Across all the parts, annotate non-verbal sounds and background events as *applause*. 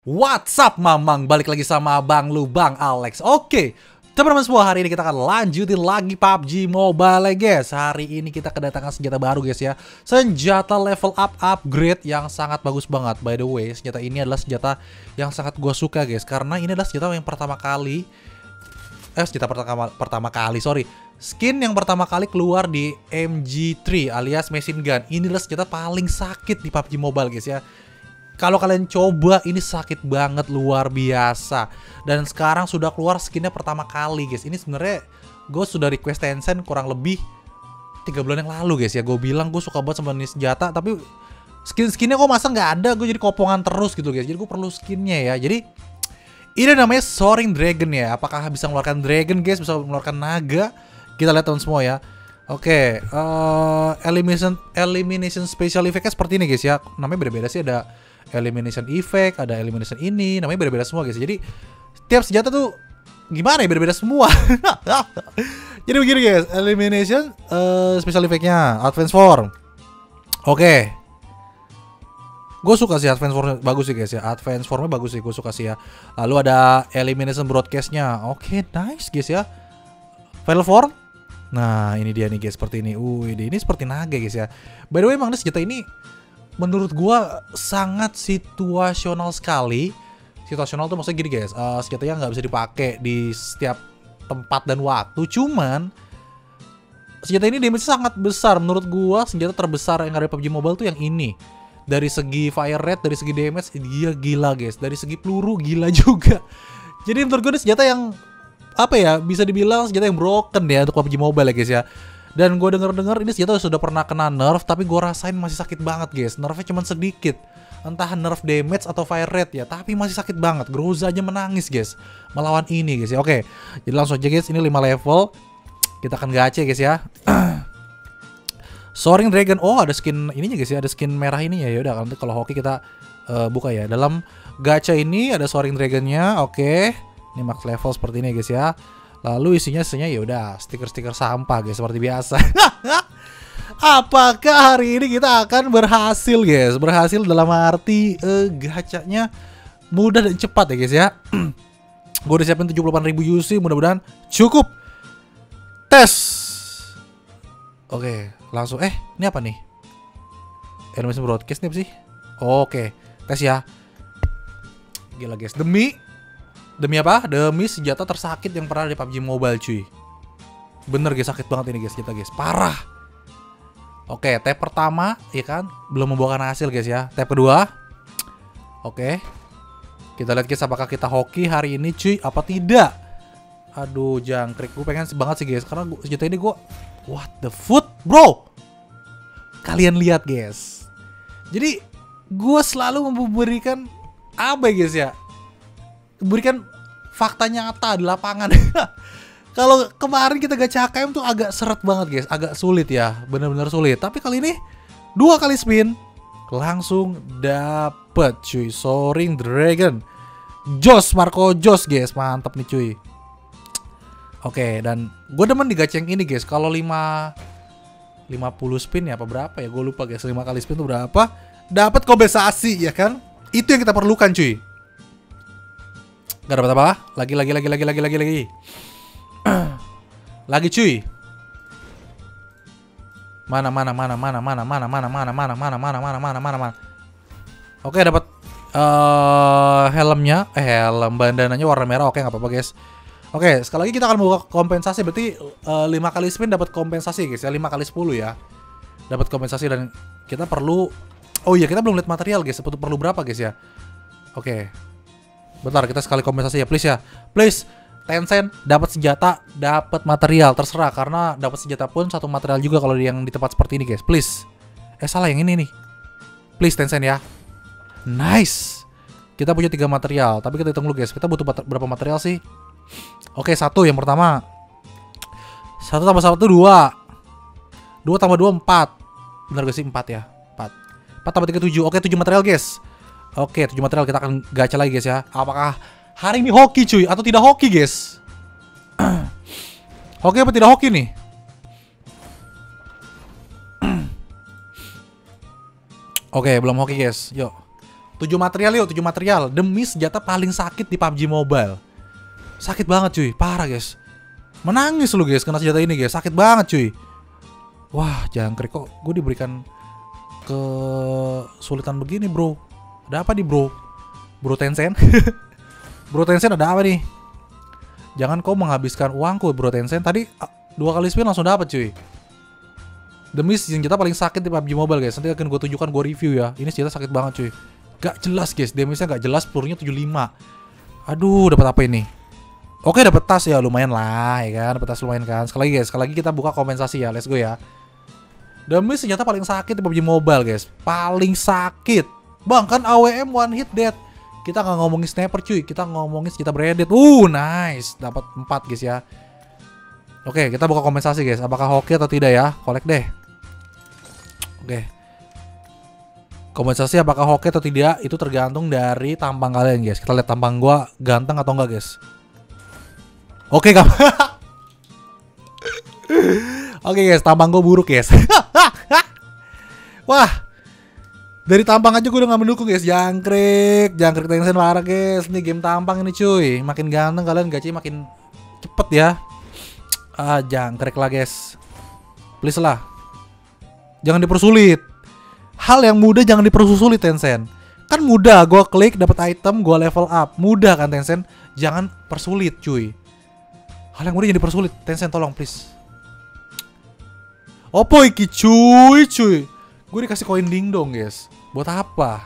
What's up Mamang? Balik lagi sama Bang Lu, Bang Alex. Oke, teman-teman semua hari ini kita akan lanjutin lagi PUBG Mobile ya guys. Hari ini kita kedatangan senjata baru guys ya. Senjata level up upgrade yang sangat bagus banget. By the way, senjata ini adalah senjata yang sangat gue suka guys Karena ini adalah senjata yang pertama kali Eh, senjata pertama, pertama kali, sorry. Skin yang pertama kali keluar di MG3 alias machine gun. Ini adalah senjata paling sakit di PUBG Mobile guys ya kalau kalian coba ini sakit banget luar biasa. Dan sekarang sudah keluar skinnya pertama kali guys. Ini sebenarnya gue sudah request Tencent kurang lebih tiga bulan yang lalu guys ya. Gue bilang gue suka banget sama ini senjata tapi skin-skinnya kok masa nggak ada. Gue jadi kopongan terus gitu guys. Jadi gue perlu skinnya ya. Jadi ini namanya Soaring Dragon ya. Apakah bisa mengeluarkan dragon guys? Bisa mengeluarkan naga? Kita lihat teman semua ya. Oke, okay, uh, eh, elimination elimination special effect seperti ini guys ya. Namanya beda-beda sih ada elimination effect, ada elimination ini, namanya beda-beda semua guys. Jadi tiap senjata tuh gimana ya beda-beda semua. *laughs* Jadi begini guys, elimination uh, special effectnya advance form. Oke. Okay. Gue suka sih advance form bagus sih guys ya. Advance formnya bagus sih, gue suka sih ya. Lalu ada elimination broadcastnya. Oke, okay, nice guys ya. Final form. Nah, ini dia nih guys seperti ini. Uh, ini, ini seperti naga guys ya. By the way, emang senjata ini menurut gua sangat situasional sekali. Situasional tuh maksudnya gini guys, uh, senjatanya nggak bisa dipakai di setiap tempat dan waktu. Cuman senjata ini damage sangat besar menurut gua. Senjata terbesar yang ada di PUBG Mobile tuh yang ini. Dari segi fire rate, dari segi damage dia gila guys. Dari segi peluru gila *laughs* juga. Jadi menurut gue ini senjata yang apa ya bisa dibilang senjata yang broken ya untuk PUBG Mobile ya guys ya. Dan gue denger-denger ini senjata sudah pernah kena nerf tapi gue rasain masih sakit banget guys. Nerfnya cuma sedikit. Entah nerf damage atau fire rate ya, tapi masih sakit banget. Groza aja menangis guys melawan ini guys ya. Oke, jadi langsung aja guys, ini 5 level. Kita akan gacha guys ya. *clears throat* Soaring Dragon. Oh, ada skin ininya guys ya, ada skin merah ini ya. Yaudah, nanti kalau hoki kita uh, buka ya. Dalam gacha ini ada Soaring Dragonnya. Oke. Ini max level seperti ini guys ya. Lalu isinya isinya ya udah stiker-stiker sampah guys seperti biasa. *laughs* Apakah hari ini kita akan berhasil guys? Berhasil dalam arti uh, gacanya mudah dan cepat ya guys ya. *clears throat* Gue udah siapin 78.000 UC mudah-mudahan cukup. Tes. Oke, langsung eh ini apa nih? Animation broadcast nih apa sih? Oke, tes ya. Gila guys, demi Demi apa? Demi senjata tersakit yang pernah di PUBG Mobile cuy. Bener guys sakit banget ini guys kita guys. Parah. Oke, tab pertama ya kan belum membuahkan hasil guys ya. Tab kedua. Oke. Kita lihat guys apakah kita hoki hari ini cuy apa tidak. Aduh jangkrik gue pengen banget sih guys karena gua, senjata ini gue what the foot bro. Kalian lihat guys. Jadi gue selalu memberikan apa guys ya berikan fakta nyata di lapangan. *laughs* Kalau kemarin kita gacha HKM tuh agak seret banget guys, agak sulit ya, bener-bener sulit. Tapi kali ini dua kali spin langsung dapet cuy, Soaring Dragon. Jos Marco Jos guys, mantap nih cuy. Oke, dan gue demen di gacha yang ini guys. Kalau 5 50 spin ya apa berapa ya? Gue lupa guys, 5 kali spin tuh berapa? Dapat kompensasi ya kan? Itu yang kita perlukan cuy. Gak dapat apa? Lagi lagi lagi lagi lagi lagi lagi. lagi cuy. Mana mana mana mana mana mana mana mana mana mana mana mana mana mana mana. Oke dapat uh, helmnya, eh helm bandananya warna merah. Oke nggak apa-apa guys. Oke sekali lagi kita akan buka kompensasi berarti uh, 5 kali spin dapat kompensasi guys ya 5 kali 10 ya. Dapat kompensasi dan kita perlu Oh iya kita belum lihat material guys. Perlu berapa guys ya? Oke. Bentar, kita sekali kompensasi ya, please ya. Please, Tencent dapat senjata, dapat material, terserah karena dapat senjata pun satu material juga kalau yang di tempat seperti ini, guys. Please. Eh salah yang ini nih. Please Tencent ya. Nice. Kita punya tiga material, tapi kita hitung dulu guys. Kita butuh berapa material sih? Oke, satu yang pertama. Satu tambah satu dua. Dua tambah dua empat. Benar gak sih empat ya? Empat. Empat tambah tiga tujuh. Oke, tujuh material guys. Oke, tujuh material kita akan gacha lagi guys ya. Apakah hari ini hoki cuy atau tidak hoki guys? *clears throat* hoki apa tidak hoki nih? *clears throat* Oke, belum hoki guys. Yuk. 7 material yuk, 7 material. Demi senjata paling sakit di PUBG Mobile. Sakit banget cuy, parah guys. Menangis lu guys kena senjata ini guys, sakit banget cuy. Wah, jangkrik kok gue diberikan kesulitan begini bro. Ada apa nih bro? Bro Tencent? *laughs* bro Tencent ada apa nih? Jangan kau menghabiskan uangku bro Tencent. Tadi dua kali spin langsung dapat cuy. Demi senjata paling sakit di PUBG Mobile guys. Nanti akan gue tunjukkan gue review ya. Ini senjata sakit banget cuy. Gak jelas guys, damage-nya gak jelas, pelurunya 75. Aduh, dapat apa ini? Oke, dapat tas ya, lumayan lah, ya kan? Dapat tas lumayan kan. Sekali lagi guys, sekali lagi kita buka kompensasi ya. Let's go ya. Demi senjata paling sakit di PUBG Mobile guys. Paling sakit. Bang, kan AWM one hit dead. Kita nggak ngomongin sniper cuy, kita ngomongin senjata branded. Uh, nice. Dapat 4 guys ya. Oke, kita buka kompensasi guys. Apakah oke atau tidak ya? Kolek deh. Oke. Kompensasi apakah oke atau tidak itu tergantung dari tampang kalian guys. Kita lihat tampang gua ganteng atau enggak guys. Oke, kamu. *laughs* Oke guys, tampang gue buruk guys. *laughs* Wah, dari tampang aja gue udah gak mendukung guys. Jangkrik, jangkrik Tencent parah guys. Ini game tampang ini cuy. Makin ganteng kalian gaji makin cepet ya. Ah, jangkrik lah guys. Please lah. Jangan dipersulit. Hal yang mudah jangan dipersulit Tencent. Kan mudah, gue klik dapat item, gue level up. Mudah kan Tencent? Jangan persulit cuy. Hal yang mudah jangan dipersulit. Tencent tolong please. Opo iki cuy cuy Gue dikasih koin dingdong guys Buat apa?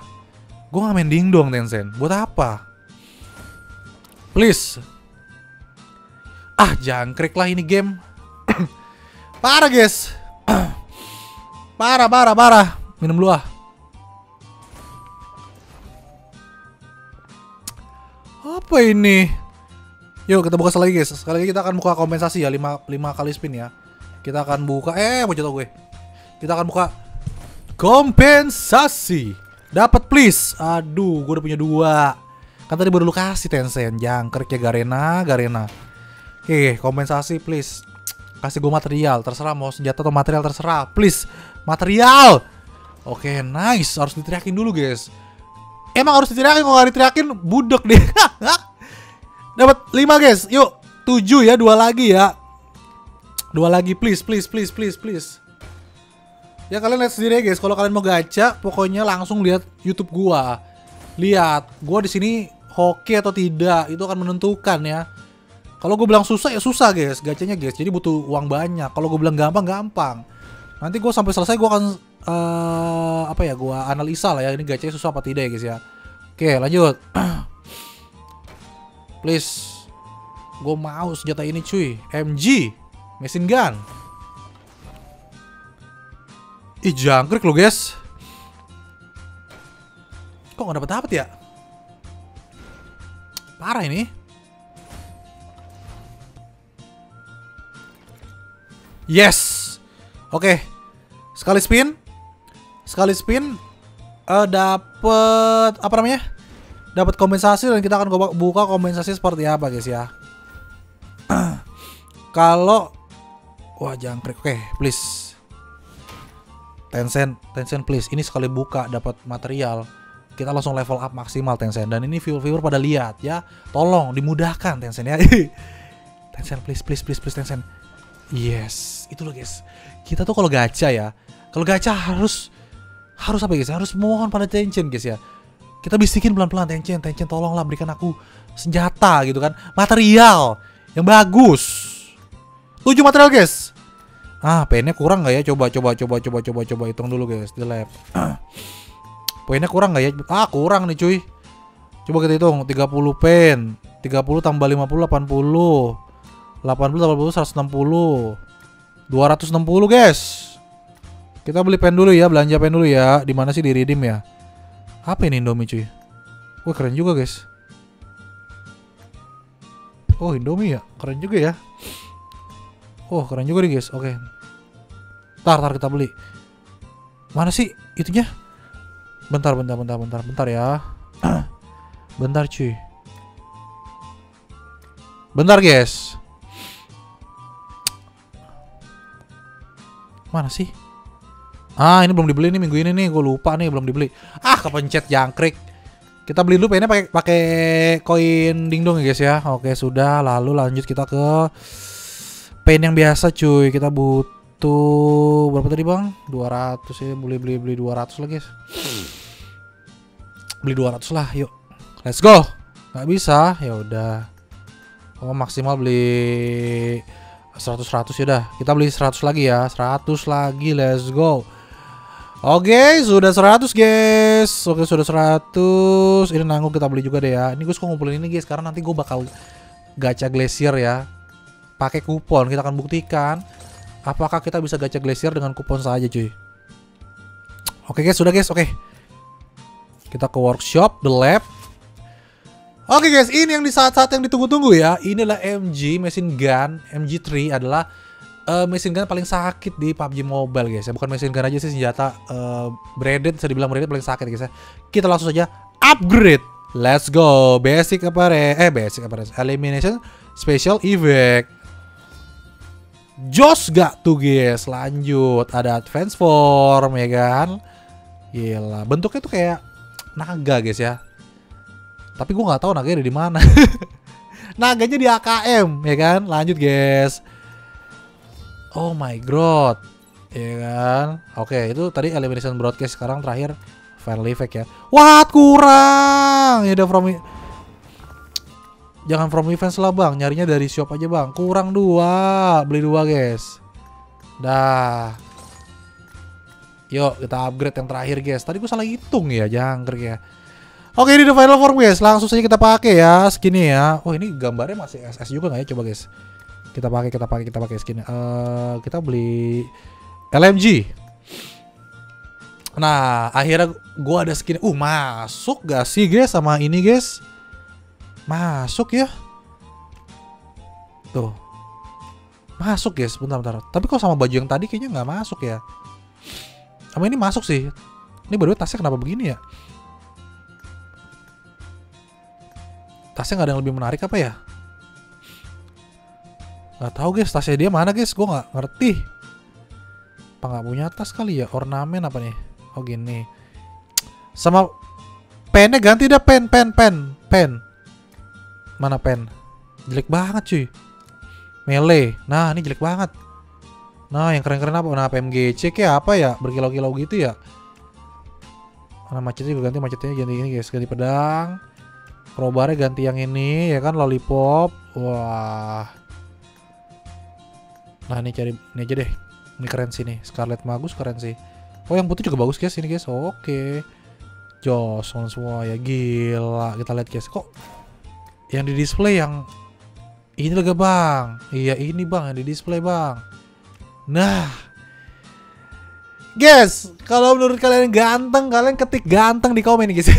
Gue gak main dingdong Tencent Buat apa? Please Ah jangkrik lah ini game *coughs* Parah guys *coughs* Parah parah parah Minum dulu ah Apa ini? Yuk kita buka lagi guys Sekali lagi kita akan buka kompensasi ya 5, 5 kali spin ya kita akan buka eh mau jatuh gue. Kita akan buka kompensasi. Dapat please. Aduh, gue udah punya dua. Kan tadi baru lu kasih Tencent, jangkrik ya Garena, Garena. Oke, kompensasi please. Kasih gue material, terserah mau senjata atau material terserah. Please, material. Oke, nice. Harus diteriakin dulu, guys. Emang harus diteriakin kalau gak diteriakin budek deh. *laughs* Dapat 5 guys. Yuk, 7 ya, dua lagi ya. Dua lagi please, please, please, please, please. Ya kalian lihat sendiri ya guys, kalau kalian mau gacha, pokoknya langsung lihat YouTube gua. Lihat, gua di sini hoki atau tidak, itu akan menentukan ya. Kalau gue bilang susah ya susah guys, gacanya guys. Jadi butuh uang banyak. Kalau gue bilang gampang gampang. Nanti gue sampai selesai gue akan uh, apa ya? Gue analisa lah ya ini gacanya susah apa tidak ya guys ya. Oke lanjut. *clears throat* Please, gue mau senjata ini cuy. MG. Mesin gun. Ih jangkrik lo guys. Kok gak dapet dapet ya? Parah ini. Yes. Oke. Sekali spin. Sekali spin uh, dapet apa namanya? Dapat kompensasi dan kita akan buka kompensasi seperti apa guys ya. *clears throat* Kalau Wah jangkrik Oke please Tencent Tencent please Ini sekali buka dapat material. Kita langsung level up maksimal Tencent. Dan ini viewer-viewer pada lihat ya. Tolong dimudahkan Tencent ya. *laughs* Tencent please please please please Tencent. Yes Itu loh guys. Kita tuh kalau gacha ya. Kalau gacha harus Harus apa guys? Harus mohon pada Tencent guys ya. Kita bisikin pelan-pelan Tencent Tencent tolonglah berikan aku senjata gitu kan. Material Yang bagus. 7 material guys. Ah, pennya kurang nggak ya? Coba coba coba coba coba coba hitung dulu guys di lab. *clears throat* Poinnya kurang nggak ya? Ah, kurang nih cuy. Coba kita hitung 30 pen. 30 tambah 50 80. 80 80 160. 260 guys. Kita beli pen dulu ya, belanja pen dulu ya. Di mana sih di redeem ya? Apa ini Indomie cuy? Wah, keren juga guys. Oh, Indomie ya. Keren juga ya. Oh keren juga nih guys. Oke. Tar, tar kita beli. Mana sih itunya? Bentar, bentar, bentar, bentar, bentar ya. *clears throat* bentar cuy. Bentar guys. Mana sih? Ah ini belum dibeli nih minggu ini nih. Gue lupa nih belum dibeli. Ah kepencet jangkrik. Kita beli dulu pennya pakai pakai koin dingdong ya guys ya. Oke, sudah. Lalu lanjut kita ke pen yang biasa cuy. Kita butuh berapa tadi, Bang? 200 ya. Boleh beli beli 200 lah, guys. Beli 200 lah, yuk. Let's go. Nggak bisa, ya udah. Oh, maksimal beli 100 100 ya udah. Kita beli 100 lagi ya. 100 lagi, let's go. Oke, sudah 100 guys. Oke, sudah 100. Ini nanggung kita beli juga deh ya. Ini gue suka ngumpulin ini guys karena nanti gue bakal gacha glacier ya. Pakai kupon, kita akan buktikan apakah kita bisa gacha glacier dengan kupon saja, cuy. Oke guys, sudah guys. Oke. Kita ke workshop, the lab. Oke guys, ini yang di saat-saat yang ditunggu-tunggu ya. Inilah MG machine gun, MG3 adalah uh, mesin gun paling sakit di PUBG Mobile guys ya. Bukan mesin gun aja sih senjata uh, branded, bisa dibilang branded paling sakit guys ya. Kita langsung saja upgrade. Let's go. Basic apa re? Eh basic apa re? Elimination Special Effect. Jos gak tuh guys? Lanjut ada advance form ya kan? Gila, bentuknya tuh kayak naga guys ya. Tapi gue nggak tahu naganya ada di mana. *laughs* Naganya di AKM ya kan? Lanjut guys. Oh my god. Ya kan? Oke, itu tadi elimination broadcast sekarang terakhir final effect ya. What kurang? Ya udah from Jangan from events lah bang, nyarinya dari shop aja bang. Kurang dua, beli dua guys. Dah. Yuk kita upgrade yang terakhir guys. Tadi gue salah hitung ya, jangkrik ya. Oke ini the final form guys, langsung saja kita pakai ya skin ya. Oh ini gambarnya masih SS juga nggak ya? Coba guys kita pakai kita pakai kita pakai skin uh, kita beli LMG nah akhirnya gua ada skin uh masuk gak sih guys sama ini guys masuk ya. Tuh. Masuk guys bentar bentar. Tapi kok sama baju yang tadi kayaknya nggak masuk ya? Sama ini masuk sih. Ini baru tasnya kenapa begini ya? Tasnya nggak ada yang lebih menarik apa ya? Gak tahu guys tasnya dia mana guys? Gue nggak ngerti. Apa nggak punya tas kali ya? Ornamen apa nih? Oh gini. Sama pennya ganti dah pen pen pen pen mana pen jelek banget cuy melee nah ini jelek banget nah yang keren-keren apa nah PMGC kayak apa ya berkilau-kilau gitu ya mana macetnya juga ganti macetnya ganti ini guys ganti pedang crowbarnya ganti yang ini ya kan lollipop wah Nah ini cari ini aja deh. Ini keren sih nih. Scarlet Magus keren sih. Oh yang putih juga bagus guys ini guys. Oke. Jos semua ya gila. Kita lihat guys. Kok yang di display yang ini lagi bang. Iya ini bang yang di display bang. Nah. Guys, kalau menurut kalian ganteng, kalian ketik ganteng di komen guys.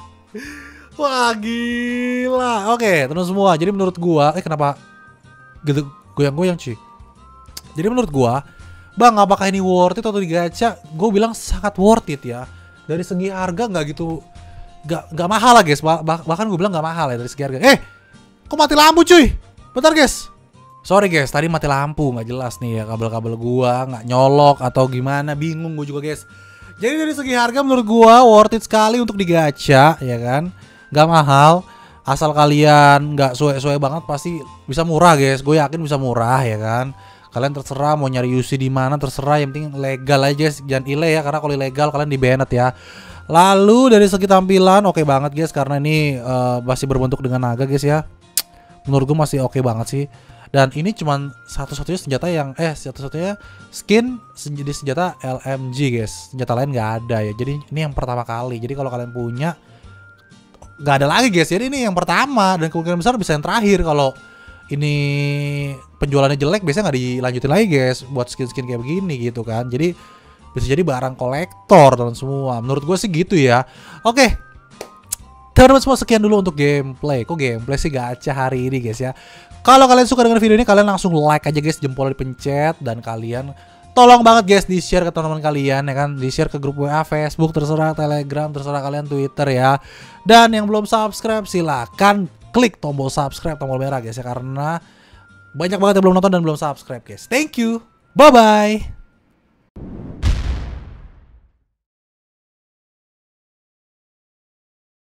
*laughs* Wah gila. Oke, terus semua. Jadi menurut gua, eh kenapa gitu goyang-goyang cuy? Jadi menurut gua, Bang, apakah ini worth it atau digacha? Gue bilang sangat worth it ya. Dari segi harga nggak gitu nggak nggak mahal lah guys. Bah bahkan gue bilang nggak mahal ya dari segi harga. Eh, kok mati lampu cuy? Bentar guys. Sorry guys, tadi mati lampu nggak jelas nih ya kabel-kabel gua nggak nyolok atau gimana, bingung gue juga guys. Jadi dari segi harga menurut gua worth it sekali untuk digacha ya kan, nggak mahal. Asal kalian nggak suwe-suwe banget pasti bisa murah guys. Gue yakin bisa murah ya kan kalian terserah mau nyari UC di mana terserah yang penting legal aja jangan ile ya karena kalau ilegal kalian di ya lalu dari segi tampilan oke okay banget guys. Karena ini uh, masih berbentuk dengan naga guys ya. Menurut gue masih oke okay banget sih. Dan ini cuman satu-satunya senjata yang eh satu-satunya skin jadi senjata LMG guys. Senjata lain nggak ada ya. Jadi ini yang pertama kali. Jadi kalau kalian punya nggak ada lagi guys. Jadi ini yang pertama dan kemungkinan besar bisa yang terakhir. Kalau ini penjualannya jelek biasanya nggak dilanjutin lagi guys buat skin-skin kayak begini gitu kan. Jadi bisa jadi barang kolektor dan semua. Menurut gue sih gitu ya. Oke. Teman-teman semua sekian dulu untuk gameplay. Kok gameplay sih gacha hari ini guys ya? Kalau kalian suka dengan video ini kalian langsung like aja guys jempol dipencet dan kalian tolong banget guys di share ke teman-teman kalian ya kan? Di share ke grup WA Facebook terserah Telegram terserah kalian Twitter ya. Dan yang belum subscribe silahkan klik tombol subscribe, tombol merah guys ya. Karena banyak banget yang belum nonton dan belum subscribe guys. Thank you. Bye bye.